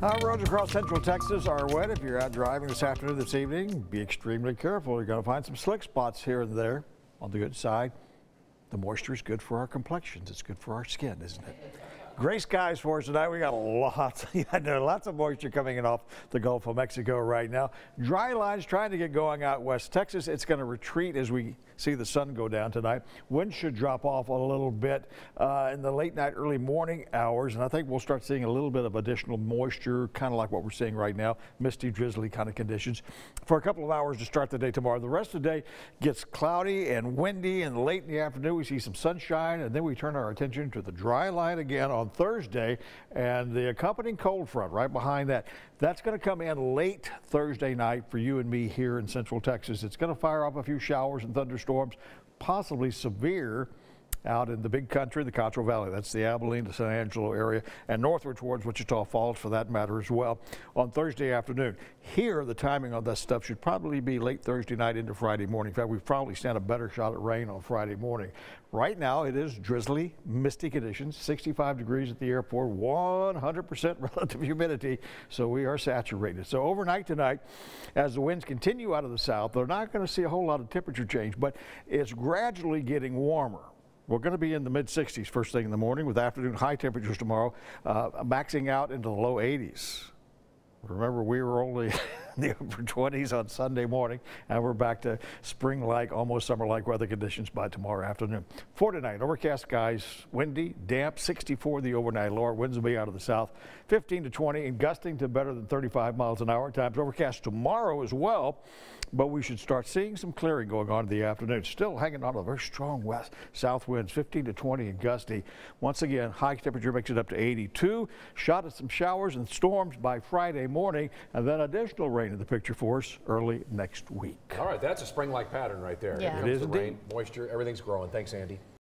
Uh, roads across central Texas are wet. If you're out driving this afternoon, this evening, be extremely careful. You're going to find some slick spots here and there. On the good side, the moisture is good for our complexions. It's good for our skin, isn't it? Gray skies for us tonight. We got lots, yeah, lots of moisture coming in off the Gulf of Mexico right now. Dry lines trying to get going out west Texas. It's going to retreat as we see the sun go down tonight. Wind should drop off a little bit uh, in the late night, early morning hours, and I think we'll start seeing a little bit of additional moisture, kind of like what we're seeing right now, misty, drizzly kind of conditions for a couple of hours to start the day tomorrow. The rest of the day gets cloudy and windy, and late in the afternoon we see some sunshine, and then we turn our attention to the dry line again on Thursday and the accompanying cold front right behind that. That's going to come in late Thursday night for you and me here in Central Texas. It's going to fire off a few showers and thunderstorms, possibly severe out in the big country, the Concho Valley. That's the Abilene to San Angelo area and northward towards Wichita Falls for that matter as well on Thursday afternoon. Here, the timing on that stuff should probably be late Thursday night into Friday morning. In fact, we probably stand a better shot at rain on Friday morning. Right now, it is drizzly, misty conditions, 65 degrees at the airport, 100% relative humidity, so we are saturated. So overnight tonight, as the winds continue out of the south, they're not going to see a whole lot of temperature change, but it's gradually getting warmer. We're going to be in the mid 60s first thing in the morning with afternoon high temperatures tomorrow, uh, maxing out into the low 80s. Remember, we were only the upper 20s on Sunday morning, and we're back to spring-like, almost summer-like weather conditions by tomorrow afternoon. For tonight, overcast skies, windy, damp, 64 the overnight low. Winds will be out of the south, 15 to 20, and gusting to better than 35 miles an hour. Times overcast tomorrow as well, but we should start seeing some clearing going on in the afternoon. Still hanging on to very strong west south winds, 15 to 20 and gusty. Once again, high temperature makes it up to 82. Shot at some showers and storms by Friday morning, and then additional rain in the picture for us early next week. All right, that's a spring-like pattern right there. Yeah. Here It comes is the rain, moisture, everything's growing. Thanks, Andy.